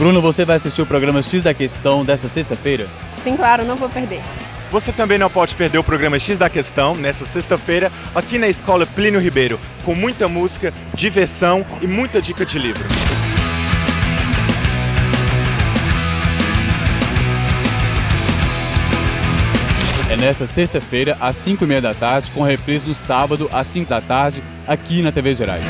Bruno, você vai assistir o programa X da Questão dessa sexta-feira? Sim, claro, não vou perder. Você também não pode perder o programa X da Questão nessa sexta-feira aqui na Escola Plínio Ribeiro, com muita música, diversão e muita dica de livro. É nessa sexta-feira, às 5h30 da tarde, com reprise no sábado, às 5 da tarde, aqui na TV Gerais.